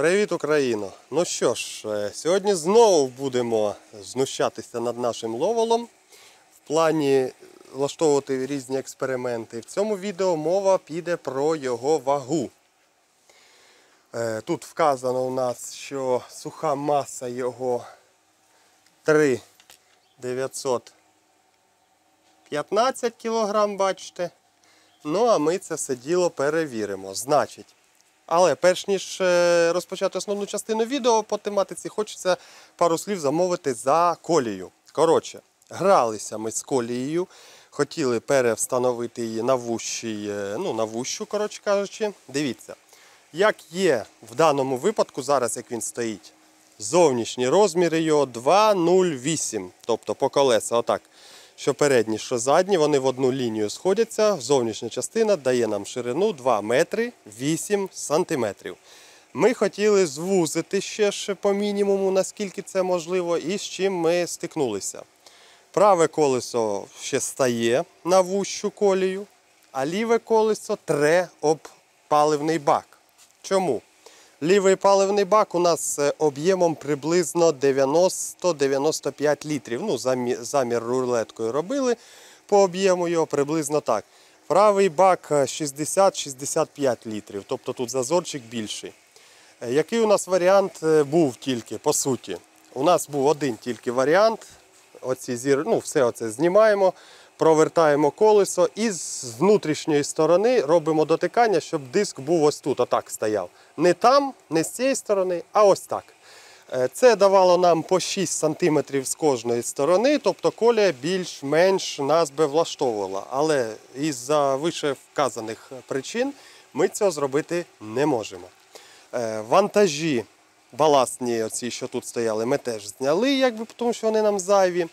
Привіт, Україно! Ну що ж, е, сьогодні знову будемо знущатися над нашим ловолом в плані влаштовувати різні експерименти. В цьому відео мова піде про його вагу. Е, Тут вказано у нас, що суха маса його 3,915 кг, бачите. Ну, а ми це все діло перевіримо. Значить, але перш ніж е, розпочати основну частину відео по тематиці, хочеться пару слів замовити за колію. Коротше, гралися ми з колією, хотіли перевстановити її на вущий, е, ну, на вущу, коротше кажучи. Дивіться, як є в даному випадку, зараз як він стоїть, зовнішні розміри його 2,08, тобто по колеса, отак. Що передні, що задні, вони в одну лінію сходяться. Зовнішня частина дає нам ширину 2 метри 8 сантиметрів. Ми хотіли звузити ще ж по мінімуму, наскільки це можливо, і з чим ми стикнулися. Праве колесо ще стає на вущу колію, а ліве колесо тре об паливний бак. Чому? Лівий паливний бак у нас е, об'ємом приблизно 90-95 літрів. Ну, замір рулеткою робили по об'єму його приблизно так. Правий бак е, 60-65 літрів, тобто тут зазорчик більший. Е, Який у нас варіант е, був тільки, по суті? У нас був один тільки варіант. Оці зір... ну, все оце знімаємо, провертаємо колесо і з внутрішньої сторони робимо дотикання, щоб диск був ось тут, отак стояв. Не там, не з цієї сторони, а ось так. Е, Це давало нам по 6 см з кожної сторони, тобто колія більш-менш нас би влаштовувала. Але із-за вище вказаних причин ми цього зробити не можемо. Е, Вантажі баластні, оці, що тут стояли, ми теж зняли, якби, тому що вони нам зайві.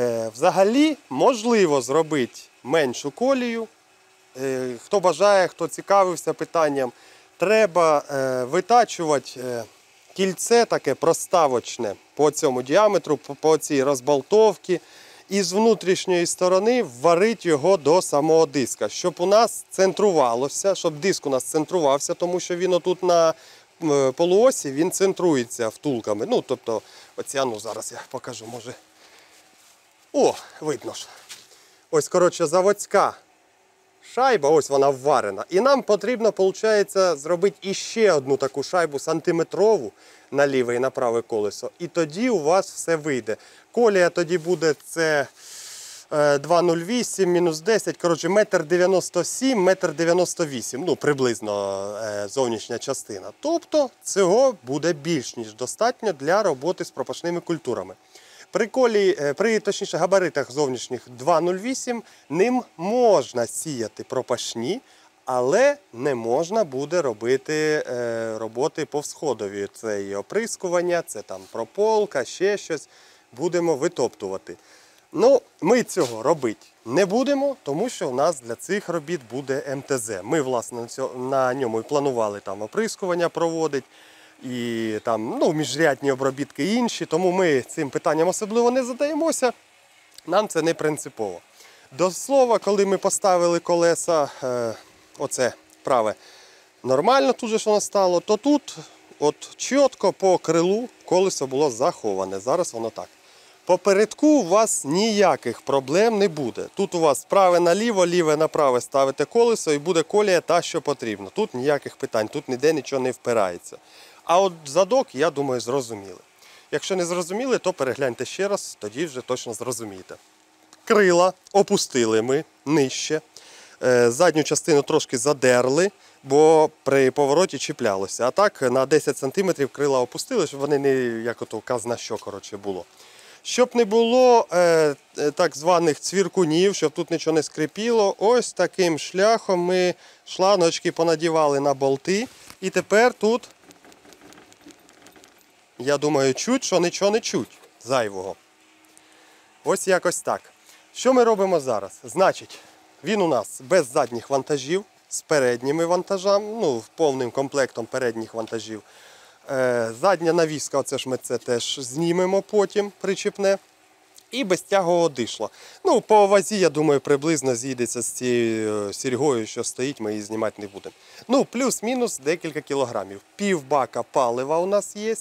Е, Взагалі можливо зробити меншу колію. Е, Хто бажає, хто цікавився питанням, треба е, витачувати кільце таке проставочне по цьому діаметру, по, цій розболтовці. І з внутрішньої сторони варити його до самого диска, щоб у нас центрувалося, щоб диск у нас центрувався, тому що він отут на полуосі він центрується втулками. Ну, тобто, оця, ну зараз я покажу, може. О, видно ж. Ось, коротше, заводська шайба, ось вона вварена. І нам потрібно, виходить, зробити іще одну таку шайбу сантиметрову на ліве і на праве колесо. І тоді у вас все вийде. Колія тоді буде це е, 2,08 мінус 10, коротше, метр 97, метр 98, ну приблизно е, зовнішня частина. Тобто цього буде більш ніж достатньо для роботи з пропашними культурами. При колі, е, при точніше габаритах зовнішніх 2,08 ним можна сіяти пропашні, але не можна буде робити е, роботи повсходові. Це і оприскування, це там прополка, ще щось. Будемо витоптувати. Ну, ми цього робити не будемо, тому що у нас для цих робіт буде МТЗ. Ми, власне, на ньому і планували там оприскування проводити і там ну, міжрядні обробітки і інші, тому ми цим питанням особливо не задаємося. Нам це не принципово. До слова, коли ми поставили колеса, е, оце праве, нормально тут же ж воно стало, то тут от чітко по крилу колесо було заховане. Зараз воно так. Попередку у вас ніяких проблем не буде. Тут у вас праве наліво, ліве направо ставите колесо і буде колія та, що потрібно. Тут ніяких питань, тут ніде нічого не впирається. А от задок, я думаю, зрозуміли. Якщо не зрозуміли, то перегляньте ще раз, тоді вже точно зрозумієте. Крила опустили ми нижче. Е, Задню частину трошки задерли, бо при повороті чіплялося. А так на 10 см крила опустили, щоб вони не як ото казна що коротше, було. Щоб не було е, е, так званих цвіркунів, щоб тут нічого не скрипіло, ось таким шляхом ми шланочки понадівали на болти. І тепер тут, я думаю, чуть, що нічого не чуть зайвого. Ось якось так. Що ми робимо зараз? Значить, він у нас без задніх вантажів, з передніми вантажами, ну, повним комплектом передніх вантажів. Е, задня навіска, оце ж ми це теж знімемо потім, причіпне. і безтягового дишло. Ну, по вазі, я думаю, приблизно зійдеться з цією е, сіргою, що стоїть, ми її знімати не будемо. Ну, плюс-мінус декілька кілограмів. Пів бака палива у нас є.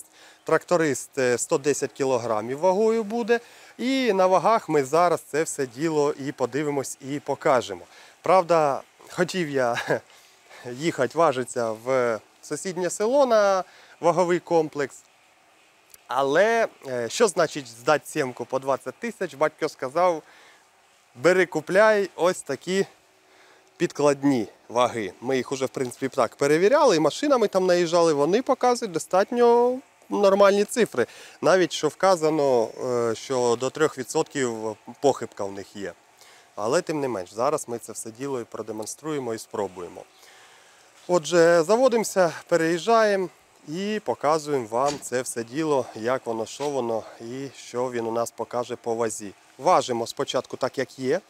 Тракторист е, 110 кілограмів вагою буде. І на вагах ми зараз це все діло і подивимось, і покажемо. Правда, хотів я їхати важиться в сусіднє село на ваговий комплекс. Але е, що значить здати сімку по 20 тисяч? Батько сказав, бери, купляй ось такі підкладні ваги. Ми їх уже, в принципі, так перевіряли, і машинами там наїжджали, вони показують достатньо нормальні цифри. Навіть що вказано, е, що до 3% похибка в них є. Але тим не менш, зараз ми це все діло і продемонструємо і спробуємо. Отже, заводимося, переїжджаємо і показуємо вам це все діло, як воно, що воно і що він у нас покаже по вазі. Важимо спочатку так, як є.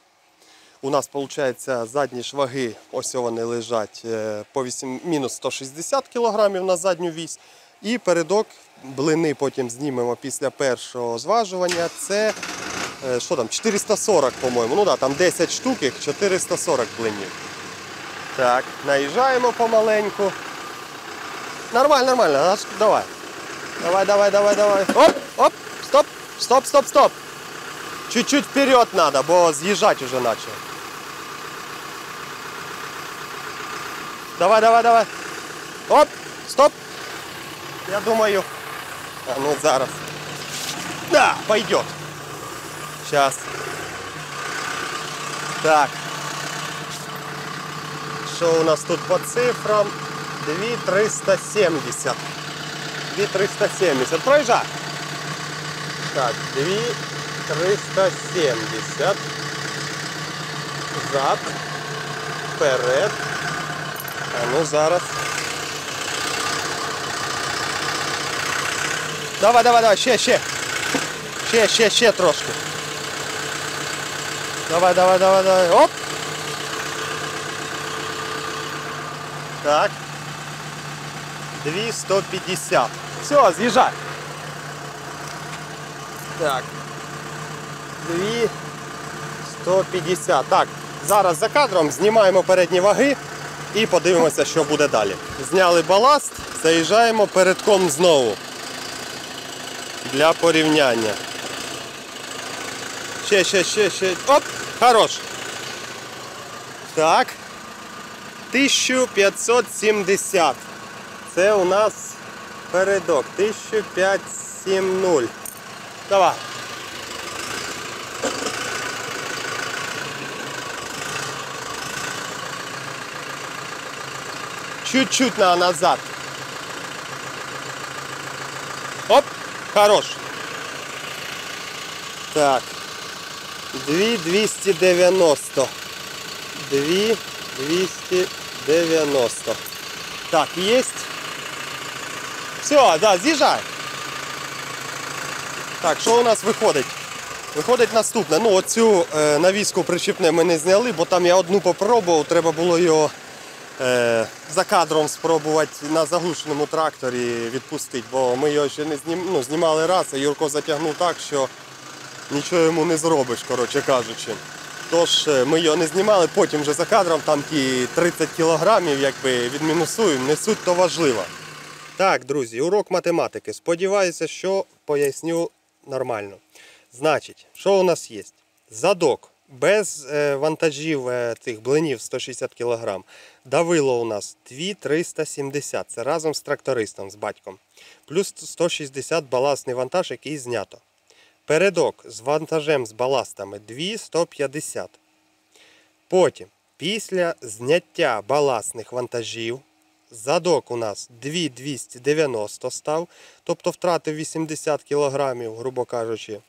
У нас виходить задні шваги, ось вони лежать е, по 8, мінус 160 кг на задню вісь. І передок, блини потім знімемо після першого зважування. Це е, що там, 440, по-моєму. Ну да, там 10 штук, 440 блинів. Так, наїжджаємо помаленьку. Нормально, нормально. Давай. Давай, давай, давай, давай. Оп, оп, стоп, стоп, стоп, стоп. Чуть-чуть вперед надо, бо з'їжджати вже наче. Давай, давай, давай. Оп, стоп. Я думаю. А ну зараз. Да, пойдет. Сейчас. Так. Що у нас тут по цифрам? 2370. 2370. Проїжджай. Так, 2370. Зад. Вперед. А ну зараз. Давай, давай, давай, ще, ще. Ще, ще, ще трошки. Давай, давай, давай, давай. Оп! Так. 2150. Все, з'їжджай. Так. 2150. Так, зараз за кадром знімаємо передні ваги і подивимося, що буде далі. Зняли баласт, заїжджаємо передком знову. Для порівняння. Ще, ще, ще, ще. Оп! Хорош. Так. 1570. Це у нас передок. 1570. Давай. Чуть-чуть на назад. Оп, хорош. Так. 2290. 2290. Так, есть. Все, да, з'їжджай. Так, що у нас виходить? Виходить наступне. Ну, оцю е, навіску причіпне ми не зняли, бо там я одну попробував, треба було його за кадром спробувати на заглушеному тракторі відпустити, бо ми його ще не знім, ну, знімали раз, а Юрко затягнув так, що нічого йому не зробиш, коротше кажучи. Тож е, ми його не знімали, потім вже за кадром там ті 30 кілограмів якби відмінусуємо, не суть то важливо. Так, друзі, урок математики. Сподіваюся, що поясню нормально. Значить, що у нас є? Задок без е, вантажів е, цих блинів 160 кг. Давило у нас 2370. Це разом з трактористом, з батьком. Плюс 160 баласний вантаж, який знято. Передок з вантажем з баластами 2150. Потім, після зняття баласних вантажів, задок у нас 2290 став, тобто втратив 80 кг, грубо кажучи.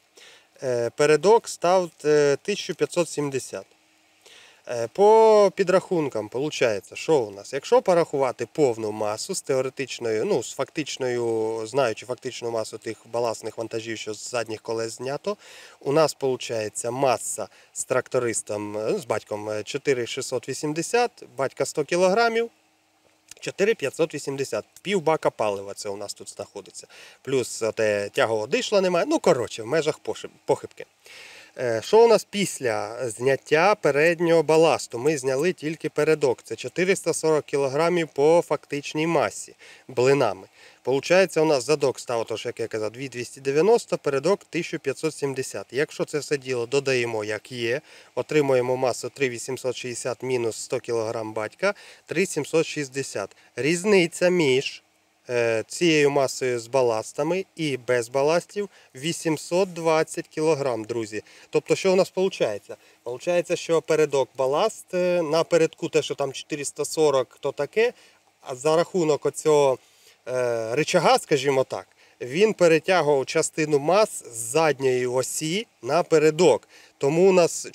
Е, Передок став е, 1570. Е, По підрахункам виходить, що у нас? Якщо порахувати повну масу з теоретичною, ну, з фактичною, знаючи фактичну масу тих баласних вантажів, що з задніх колес знято, у нас виходить маса з трактористом, е, з батьком е, 4680, батька 100 кг. 4580, пів бака палива це у нас тут знаходиться. Плюс те, тягового дишла немає. Ну, коротше, в межах пошиб- похибки. Е, Що у нас після зняття переднього баласту? Ми зняли тільки передок. Це 440 кг по фактичній масі блинами. Получається, у нас задок став, тож, як я казав, 2290, передок 1570. Якщо це все діло додаємо, як є, отримуємо масу 3860 мінус 100 кг батька, 3760. Різниця між цією масою з баластами і без баластів 820 кг, друзі. Тобто, що у нас виходить? Получається, що передок баласт напередку, на передку те, що там 440, то таке, а за рахунок оцього е, рычага, скажімо так, він перетягував частину мас з задньої осі на передок. Тому у нас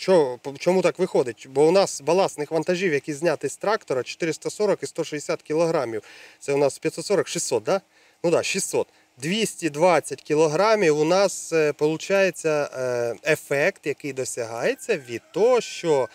чому так виходить? Бо у нас баласних вантажів, які зняті з трактора, 440 і 160 кілограмів. Це у нас 540, 600, да? Ну да, 600. 220 кілограмів у нас виходить ефект, який досягається від того, що е,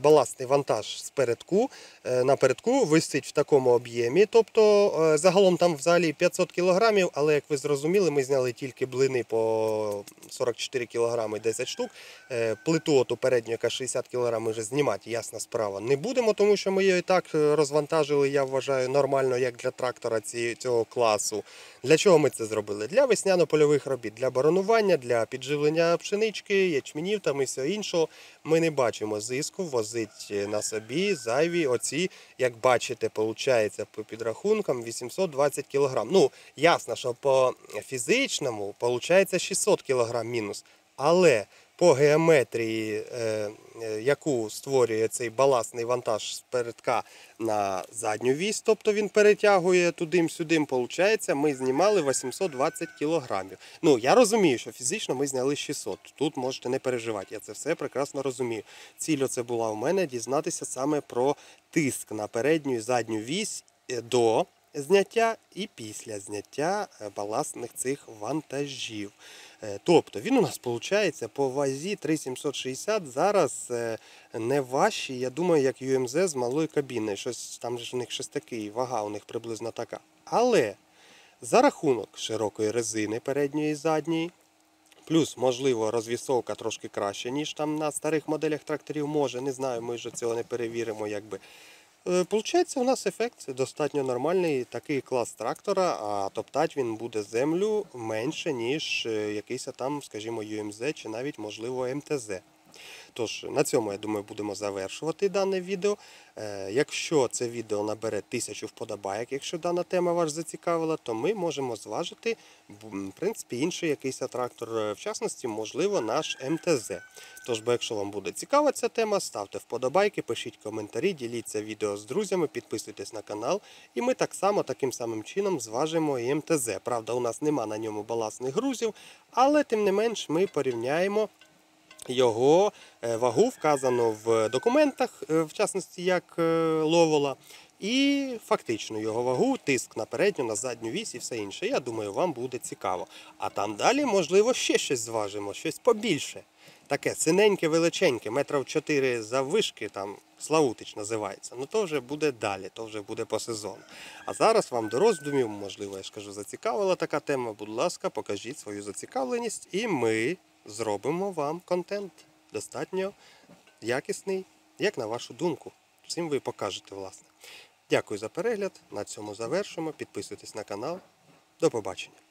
баласний вантаж з передку е, на передку висить в такому об'ємі. Тобто е, загалом там взагалі 500 кілограмів, але як ви зрозуміли, ми зняли тільки блини по 44 кілограми 10 штук. Е, Плиту оту передню, яка 60 кг, ми вже знімати, ясна справа, не будемо, тому що ми її і так е, розвантажили, я вважаю, нормально, як для трактора цього класу. Для чого ми це зробили? Для весняно-польових робіт, для боронування, для підживлення пшенички, ячменів там і всього іншого. Ми не бачимо зиску, возить на собі зайві оці, як бачите, виходить по підрахункам 820 кг. Ну, ясно, що по фізичному виходить 600 кг мінус. Але по геометрії, е, е, яку створює цей баласний вантаж з передка на задню вісь, тобто він перетягує туди-сюди, ми знімали 820 кілограмів. Ну, я розумію, що фізично ми зняли 600. Тут можете не переживати, я це все прекрасно розумію. Ціль це була у мене дізнатися саме про тиск на передню і задню вісь е, до зняття і після зняття баласних цих вантажів. Е, Тобто він у нас виходить по вазі 3760 зараз е, не важчий, я думаю, як UMZ з малою кабіною. Щось там ж у них щось таке, вага у них приблизно така. Але за рахунок широкої резини передньої і задньої, плюс, можливо, розвісовка трошки краще, ніж там на старих моделях тракторів може, не знаю, ми вже цього не перевіримо, якби. Е, Получається, у нас ефект достатньо нормальний, такий клас трактора, а топтати він буде землю менше, ніж е, якийсь там, скажімо, UMZ чи навіть, можливо, МТЗ. Тож, на цьому, я думаю, будемо завершувати дане відео. Е, Якщо це відео набере тисячу вподобайок, якщо дана тема вас зацікавила, то ми можемо зважити, в принципі, інший якийсь трактор, е, в частності, можливо, наш МТЗ. Тож, бо якщо вам буде цікава ця тема, ставте вподобайки, пишіть коментарі, діліться відео з друзями, підписуйтесь на канал. І ми так само таким самим чином зважимо і МТЗ. Правда, у нас нема на ньому баласних грузів, але тим не менш ми порівняємо його е, вагу вказано в документах, е, в частності як е, ловола, і фактично його вагу, тиск на передню, на задню вісь і все інше. Я думаю, вам буде цікаво. А там далі, можливо, ще щось зважимо, щось побільше. Таке синеньке, величеньке, метрів 4 заввишки, там Славутич називається. Ну то вже буде далі, то вже буде по сезону. А зараз вам до роздумів, можливо, я ж кажу, зацікавила така тема. Будь ласка, покажіть свою зацікавленість, і ми зробимо вам контент достатньо якісний, як на вашу думку. Всім ви покажете, власне. Дякую за перегляд. На цьому завершимо. Підписуйтесь на канал. До побачення.